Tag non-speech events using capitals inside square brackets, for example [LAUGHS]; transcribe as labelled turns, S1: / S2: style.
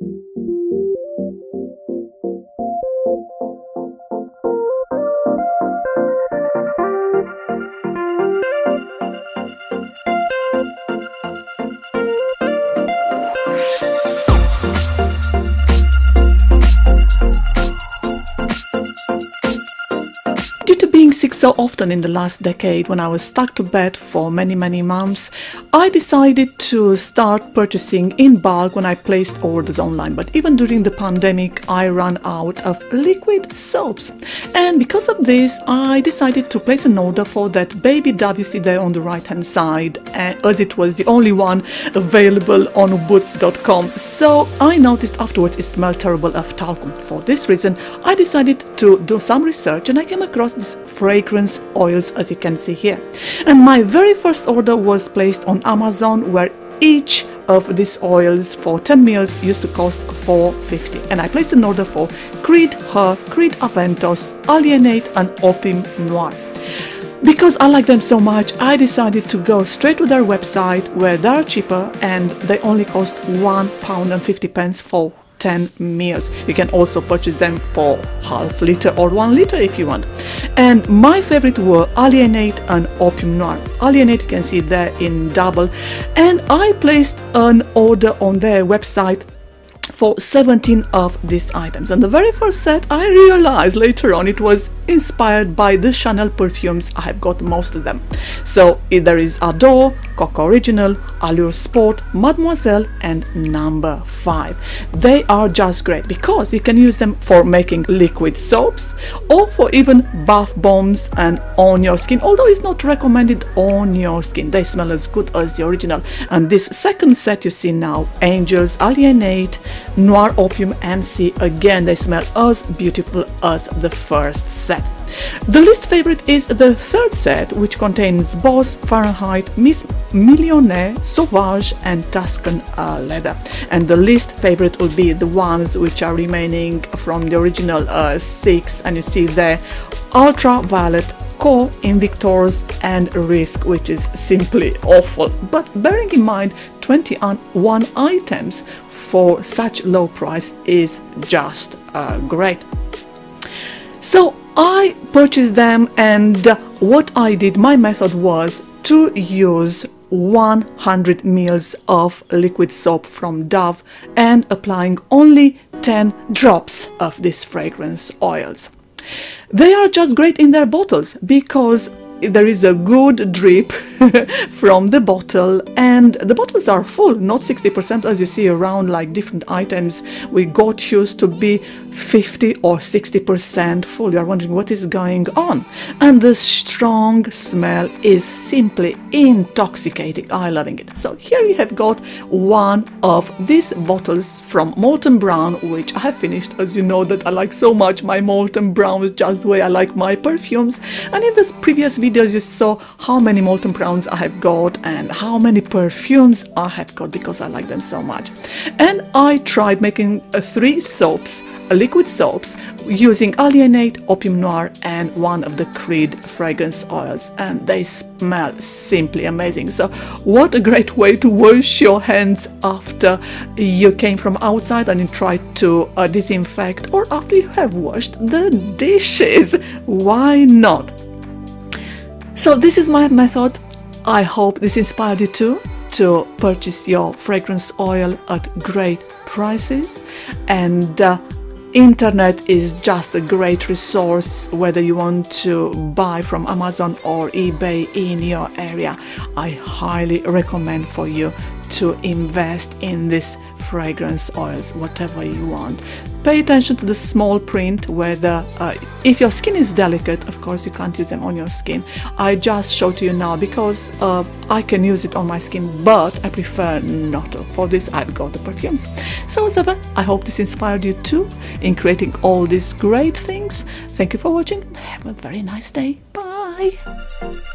S1: sick so often in the last decade when I was stuck to bed for many, many months, I decided to start purchasing in bulk when I placed orders online. But even during the pandemic, I ran out of liquid soaps. And because of this, I decided to place an order for that baby dove you see there on the right hand side, eh, as it was the only one available on boots.com. So I noticed afterwards it smelled terrible of talcum. For this reason, I decided to do some research and I came across this fragrance oils as you can see here. And my very first order was placed on Amazon where each of these oils for 10 meals used to cost 4.50 and I placed an order for Creed Her, Creed Aventus, Alienate and Opium Noir. Because I like them so much, I decided to go straight to their website where they are cheaper and they only cost one pound and 50 pence for 10 meals. You can also purchase them for half liter or one liter if you want. And my favorite were Alienate and Opium Noir. Alienate you can see there in double. And I placed an order on their website for 17 of these items and the very first set I realized later on it was inspired by the Chanel perfumes I have got most of them. So there is Adore, Coco Original, Allure Sport, Mademoiselle and Number 5 they are just great because you can use them for making liquid soaps or for even bath bombs and on your skin although it's not recommended on your skin. They smell as good as the original. And this second set you see now Angels Alienate Noir Opium and see again they smell as beautiful as the first set. The least favorite is the third set which contains Boss, Fahrenheit, Miss Millionaire, Sauvage and Tuscan uh, leather. And the least favorite will be the ones which are remaining from the original uh, six. And you see there Ultraviolet Co, Invictus and Risk which is simply awful. But bearing in mind 21 items for such low price is just uh, great. So I purchased them and what I did, my method was to use 100 mils of liquid soap from Dove and applying only 10 drops of these fragrance oils. They are just great in their bottles because there is a good drip [LAUGHS] from the bottle and the bottles are full not 60% as you see around like different items. We got used to be 50 or 60% full. You're wondering what is going on. And the strong smell is simply intoxicating. I loving it. So here you have got one of these bottles from Molton Brown which I have finished. As you know that I like so much my Molton Brown is just the way I like my perfumes. And in the previous video videos you saw how many Molton Browns I have got and how many perfumes I have got because I like them so much. And I tried making uh, three soaps, liquid soaps, using Alienate, Opium Noir and one of the Creed fragrance oils and they smell simply amazing. So what a great way to wash your hands after you came from outside and you tried to uh, disinfect or after you have washed the dishes. Why not? So this is my method. I hope this inspired you too to purchase your fragrance oil at great prices and uh, internet is just a great resource whether you want to buy from Amazon or eBay in your area. I highly recommend for you to invest in this fragrance oils, whatever you want. Pay attention to the small print whether uh, if your skin is delicate, of course you can't use them on your skin. I just show to you now because uh, I can use it on my skin, but I prefer not to. For this, I've got the perfumes. So as ever, I hope this inspired you too in creating all these great things. Thank you for watching have a very nice day. Bye!